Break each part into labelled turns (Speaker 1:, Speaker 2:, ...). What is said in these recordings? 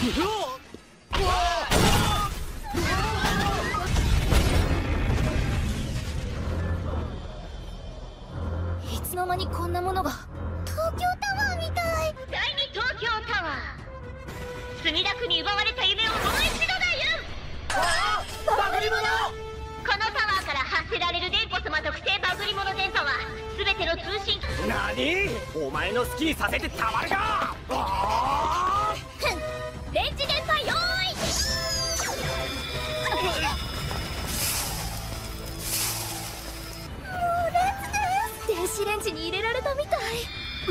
Speaker 1: いつの間にこんなものが？
Speaker 2: 東京タワーみたい
Speaker 3: 第二東京タワー。墨田区に奪われた夢をもう一度だよ。
Speaker 4: バグり物
Speaker 3: このタワーから発せられる電波様特製バグり物電波は全ての通信。
Speaker 4: 何？お前の好きにさせてたまるか！あ
Speaker 1: 電電子レンジに入れられたみたい。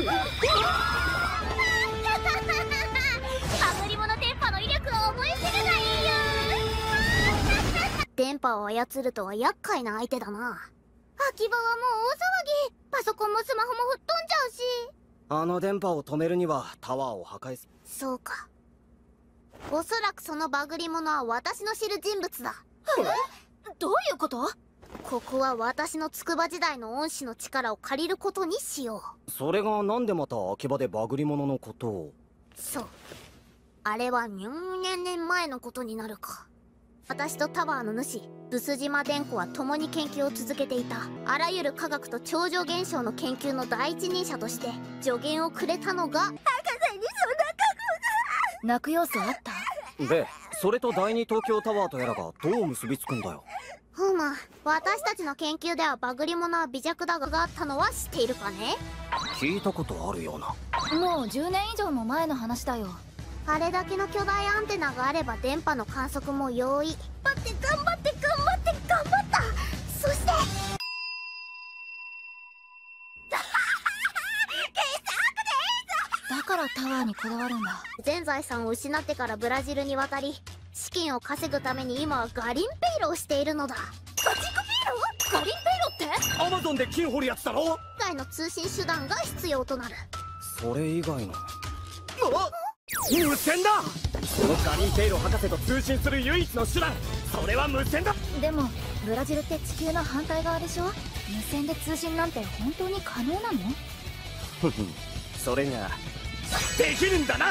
Speaker 2: バグり物電波の威力を思い知るがいいよ電波を操るとは厄介な相手だな。秋葉はもう大騒ぎ。パソコンもスマホも吹っ飛んじゃうし。
Speaker 4: あの電波を止めるにはタワーを破壊す。
Speaker 2: そうか。おそらくそのバグり物は私の知る人物だ。
Speaker 1: どういうこと？
Speaker 2: ここは私の筑波時代の恩師の力を借りることにしよ
Speaker 4: それがなんでまた秋葉でバグり物のことを？
Speaker 2: うそう。あれはにゅんにゃん年前のことになるか。私とタワーの主ブス島伝子は共に研究を続けていた。あらゆる科学と超常現象の研究の第一人者として助言をくれたのが博士に
Speaker 1: 泣く要素あった？
Speaker 4: でそれと第二東京タワーとやらがどう結びつくんだよ？
Speaker 2: ふむ私たちの研究ではバグり物は微弱だがあったのは知っているかね？
Speaker 4: 聞いたことあるような。
Speaker 1: もう10年以上も前の話だよ。
Speaker 2: あれだけの巨大アンテナがあれば電波の観測も容易。頑張って頑張って頑張って頑張った！そして
Speaker 1: だからタワーにこだわるんだ。
Speaker 2: 全財産を失ってからブラジルに渡り資金を稼ぐために今はガリンペイロをしているのだ。ガチクペイロ
Speaker 1: ガリンペイロって？
Speaker 4: アマゾンで金掘るやつだろ？
Speaker 2: 以外の通信手段が必要となる。
Speaker 4: それ以外の？無線だ！そのガリンペイロ博士と通信する唯一の手段。それは無線だ！
Speaker 1: でもブラジルって地球の反対側でしょ？無線で通信なんて本当に可能なの？
Speaker 4: ふふ。それが。できるんだな